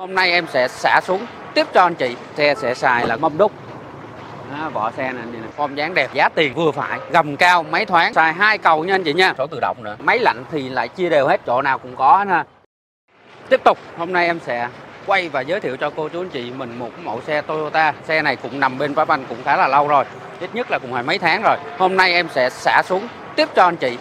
Hôm nay em sẽ xả xuống tiếp cho anh chị. Xe sẽ xài là mâm đúc. Đó, vỏ xe này, này form dáng đẹp, giá tiền vừa phải, gầm cao, máy thoáng, xài hai cầu nha anh chị nha. Số tự động nữa. Máy lạnh thì lại chia đều hết, chỗ nào cũng có ha. Tiếp tục, hôm nay em sẽ quay và giới thiệu cho cô chú anh chị mình một mẫu xe Toyota. Xe này cũng nằm bên Pháp Anh cũng khá là lâu rồi, ít nhất là cũng phải mấy tháng rồi. Hôm nay em sẽ xả xuống tiếp cho anh chị.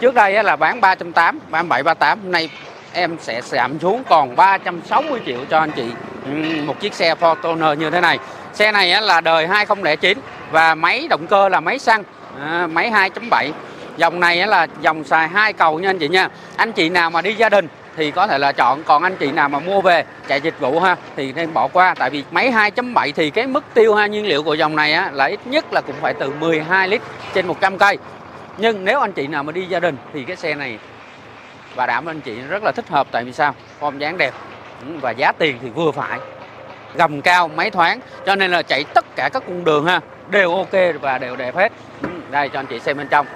Trước đây là bán 380, 37, 38, hôm nay em sẽ giảm xuống còn 360 triệu cho anh chị ừ, một chiếc xe Fortuner như thế này. Xe này là đời 2009 và máy động cơ là máy xăng, à, máy 2.7. Dòng này là dòng xài hai cầu nha anh chị nha. Anh chị nào mà đi gia đình thì có thể là chọn còn anh chị nào mà mua về chạy dịch vụ ha thì nên bỏ qua tại vì máy 2.7 thì cái mức tiêu ha nhiên liệu của dòng này á, là ít nhất là cũng phải từ 12 lít trên 100 cây nhưng nếu anh chị nào mà đi gia đình thì cái xe này và đảm anh chị rất là thích hợp tại vì sao? Form dáng đẹp. Ừ, và giá tiền thì vừa phải. Gầm cao máy thoáng. Cho nên là chạy tất cả các cung đường ha đều ok và đều đẹp hết. Ừ, đây cho anh chị xem bên trong.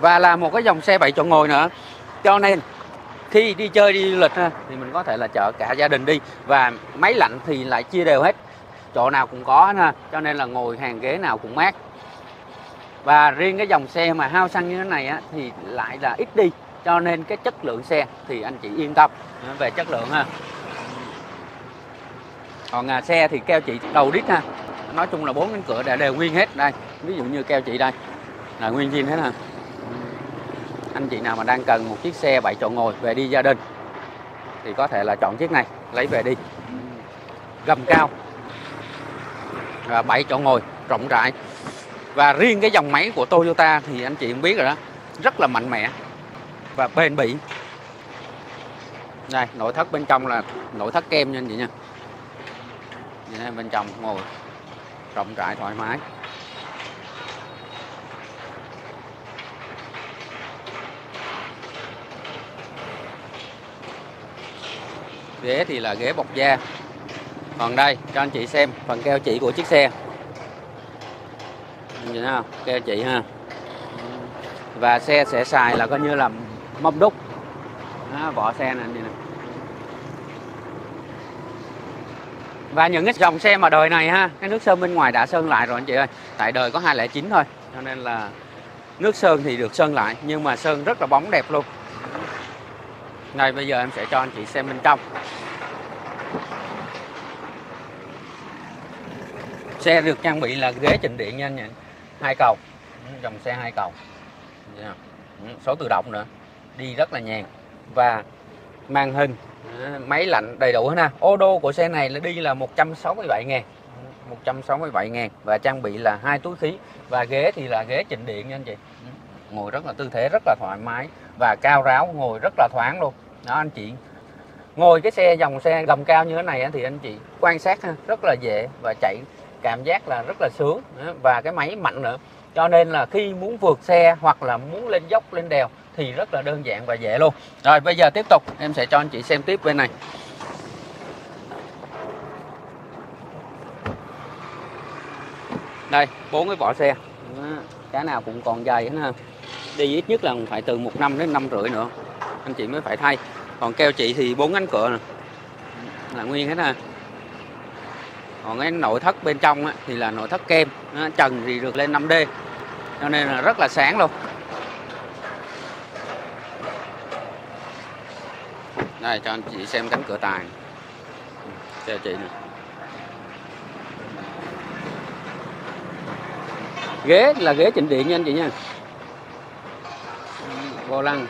Và là một cái dòng xe 7 chỗ ngồi nữa. Cho nên khi đi chơi đi du lịch ha, thì mình có thể là chở cả gia đình đi. Và máy lạnh thì lại chia đều hết. Chỗ nào cũng có ha cho nên là ngồi hàng ghế nào cũng mát. Và riêng cái dòng xe mà hao xăng như thế này á, thì lại là ít đi cho nên cái chất lượng xe thì anh chị yên tâm. Về chất lượng ha. Còn à, xe thì keo chị đầu đít ha. Nói chung là bốn cánh cửa đã đều nguyên hết đây. Ví dụ như keo chị đây là nguyên zin hết ha. Anh chị nào mà đang cần một chiếc xe bảy chỗ ngồi về đi gia đình thì có thể là chọn chiếc này lấy về đi. Gầm cao. Và 7 chỗ ngồi rộng rãi. Và riêng cái dòng máy của Toyota thì anh chị cũng biết rồi đó rất là mạnh mẽ và bền bỉ. Đây, nội thất bên trong là nội thất kem như vậy nha. Nhìn bên trong ngồi, rộng rãi, thoải mái. Ghế thì là ghế bọc da. Còn đây, cho anh chị xem phần keo chỉ của chiếc xe. Nhìn thấy không? Keo chỉ ha. Và xe sẽ xài là coi như là mâm đúc. Đó, vỏ xe này, này. Và những cái dòng xe mà đời này ha cái nước sơn bên ngoài đã sơn lại rồi anh chị ơi. Tại đời có 209 thôi cho nên là nước sơn thì được sơn lại nhưng mà sơn rất là bóng đẹp luôn. Này bây giờ em sẽ cho anh chị xem bên trong. Xe được trang bị là ghế chỉnh điện nha anh chị. Hai cầu. Dòng xe hai cầu. Dạ. Ừ, số tự động nữa đi rất là nhàn và màn hình à, máy lạnh đầy đủ hết ha. Ô đô của xe này là đi là 167 ngàn 167 ngàn và trang bị là hai túi khí và ghế thì là ghế chỉnh điện nha anh chị. Ngồi rất là tư thế rất là thoải mái và cao ráo ngồi rất là thoáng luôn. Đó anh chị. Ngồi cái xe dòng xe gầm cao như thế này thì anh chị quan sát ha, rất là dễ và chạy cảm giác là rất là sướng à, và cái máy mạnh nữa. Cho nên là khi muốn vượt xe hoặc là muốn lên dốc lên đèo thì rất là đơn giản và dễ luôn. Rồi bây giờ tiếp tục em sẽ cho anh chị xem tiếp bên này. Đây bốn cái vỏ xe. Cái nào cũng còn dày hết ha. Đi ít nhất là phải từ một năm đến năm rưỡi nữa. Anh chị mới phải thay. Còn keo chị thì bốn cánh cửa là nguyên hết ha. Còn cái nội thất bên trong á, thì là nội thất kem. Trần thì được lên 5D cho nên là rất là sáng luôn. Đây, cho anh chị xem cánh cửa tài. Cho chị nè. Ghế, là ghế chỉnh điện nha anh chị nha. Vô lăng.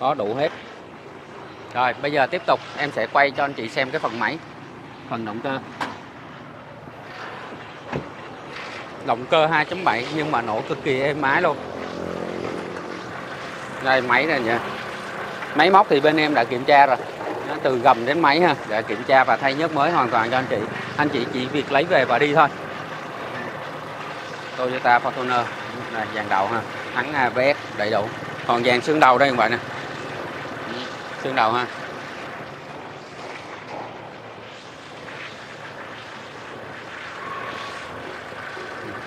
Có đủ hết. Rồi, bây giờ tiếp tục, em sẽ quay cho anh chị xem cái phần máy. Phần động cơ. Động cơ 2.7 nhưng mà nổ cực kỳ êm ái luôn đây, máy này nha. Máy móc thì bên em đã kiểm tra rồi. Nó từ gầm đến máy ha để kiểm tra và thay nhớt mới hoàn toàn cho anh chị. Anh chị chỉ việc lấy về và đi thôi. Toyota Fortuner này dàn đầu ha. Thắng à, ABS đầy đủ. Còn dàn xương đầu đây các bạn nè. Xương đầu ha.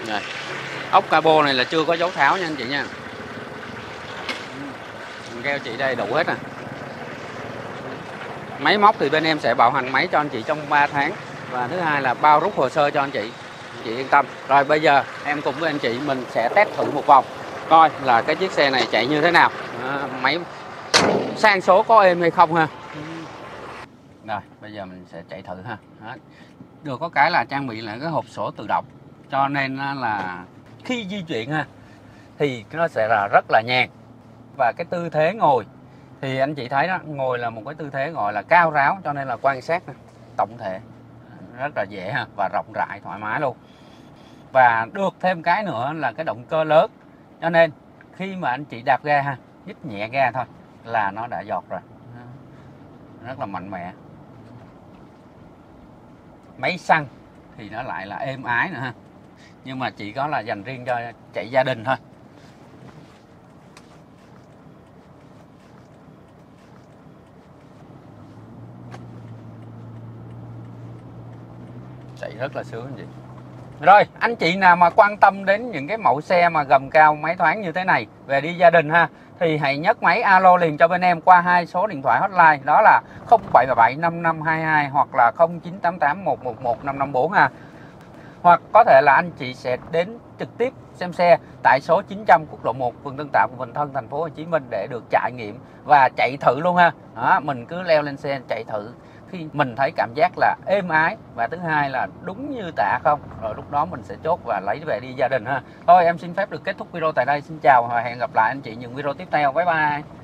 Này ốc cabo này là chưa có dấu tháo nha anh chị nha keo chị đây đủ hết nè máy móc thì bên em sẽ bảo hành máy cho anh chị trong 3 tháng. Và thứ hai là bao rút hồ sơ cho anh chị. Chị yên tâm. Rồi bây giờ em cùng với anh chị mình sẽ test thử một vòng. Coi là cái chiếc xe này chạy như thế nào. À, máy sang số có êm hay không ha. Rồi bây giờ mình sẽ chạy thử ha. Đó. được có cái là trang bị là cái hộp sổ tự động. Cho nên là khi di chuyển ha thì nó sẽ là rất là nhàn và cái tư thế ngồi. Thì anh chị thấy đó, ngồi là một cái tư thế gọi là cao ráo, cho nên là quan sát tổng thể. Rất là dễ ha, và rộng rãi, thoải mái luôn. Và được thêm cái nữa là cái động cơ lớn. Cho nên, khi mà anh chị đạp ga ha nhích nhẹ ga thôi, là nó đã giọt rồi. Rất là mạnh mẽ. Máy xăng thì nó lại là êm ái nữa ha. Nhưng mà chỉ có là dành riêng cho chạy gia đình thôi. Rất là sướng anh chị. Rồi anh chị nào mà quan tâm đến những cái mẫu xe mà gầm cao máy thoáng như thế này về đi gia đình ha thì hãy nhấc máy alo liền cho bên em qua hai số điện thoại hotline đó là 077 5522 hoặc là 0988 111 554 ha. Hoặc có thể là anh chị sẽ đến trực tiếp xem xe tại số 900 quốc lộ 1 phường Tân Tạo quận Bình Thân thành phố Hồ Chí Minh để được trải nghiệm và chạy thử luôn ha. Đó, mình cứ leo lên xe chạy thử khi mình thấy cảm giác là êm ái, và thứ hai là đúng như tạ không? Rồi lúc đó mình sẽ chốt và lấy về đi gia đình ha. Thôi, em xin phép được kết thúc video tại đây. Xin chào và hẹn gặp lại anh chị những video tiếp theo. Bye bye.